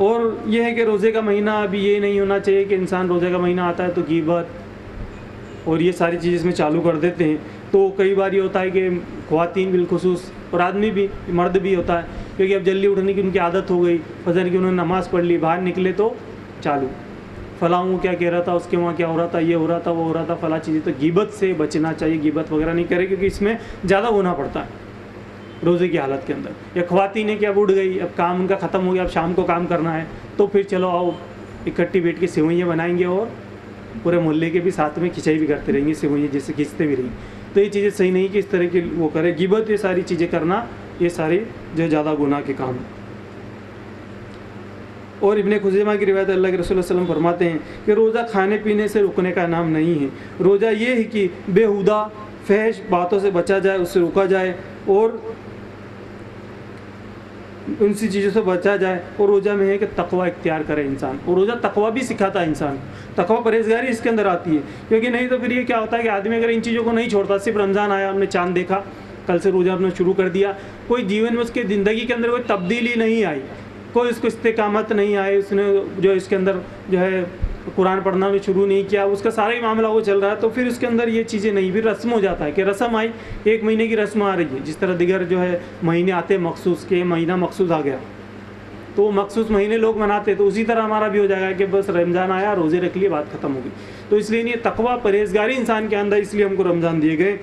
और ये है कि रोज़े का महीना अभी ये नहीं होना चाहिए कि इंसान रोज़े का महीना आता है तो गिबत और ये सारी चीज़ इसमें चालू कर देते हैं। तो कई बार ये होता है कि खुवातीन बिलखसूस और आदमी भी, मर्द भी होता है, क्योंकि अब जल्दी उठने की उनकी आदत हो गई, फजर की उन्होंने नमाज़ पढ़ ली, बाहर निकले तो चालू। फलाऊँ क्या कह रहा था, उसके वहाँ क्या हो रहा था, ये हो रहा था, वो हो रहा था, फला चीज़ें। तो गिबत से बचना चाहिए, गिबत वगैरह नहीं करे, क्योंकि इसमें ज़्यादा होना पड़ता है। रोज़े की हालत के अंदर। या खुवाती ने क्या उठ गई, अब काम उनका ख़त्म हो गया, अब शाम को काम करना है तो फिर चलो आओ, इकट्ठी बैठ के सेवैयाँ बनाएँगे और पूरे मोहल्ले के भी साथ में खिंचाई भी करते रहेंगे, सेवइयाँ जैसे खींचते भी रहेंगे। तो ये चीज़ें सही नहीं कि इस तरह की वो करें। गिबत ये सारी चीज़ें करना, ये सारी जो ज़्यादा गुनाह के काम और इबन खुजैमा की रिवायत अल्लाह के रसूल वसल्लम फरमाते हैं कि रोज़ा खाने पीने से रुकने का नाम नहीं है। रोज़ा ये है कि बेहुदा, फहश बातों से बचा जाए, उससे रुका जाए और उनसी चीज़ों से बचा जाए और रोज़ा में है कि तकवा इख्तियार करे इंसान। और रोज़ा तकवा भी सिखाता है इंसान। तकवा परहेजगारी इसके अंदर आती है। क्योंकि नहीं तो फिर ये क्या होता है कि आदमी अगर इन चीज़ों को नहीं छोड़ता, सिर्फ़ रमज़ान आया, हमने चाँद देखा, कल से रोज़ा हमने शुरू कर दिया, कोई जीवन में उसके ज़िंदगी के अंदर कोई तब्दीली नहीं आई, कोई उसको इस्तेकामत नहीं आई, उसने जो इसके अंदर जो है कुरान पढ़ना भी शुरू नहीं किया, उसका सारा ही मामला वो चल रहा है तो फिर उसके अंदर ये चीज़ें नहीं, फिर रस्म हो जाता है कि रस्म आई, एक महीने की रस्म आ रही है, जिस तरह दिगर जो है महीने आते मखसूस के, महीना मखसूस आ गया। तो मखसूस महीने लोग मनाते तो उसी तरह हमारा भी हो जाएगा कि बस रमज़ान आया, रोज़े रख लिए, बात ख़त्म होगी तो इसलिए ये तकवा परहेजगारी इंसान के अंदर, इसलिए हमको रमज़ान दिए गए।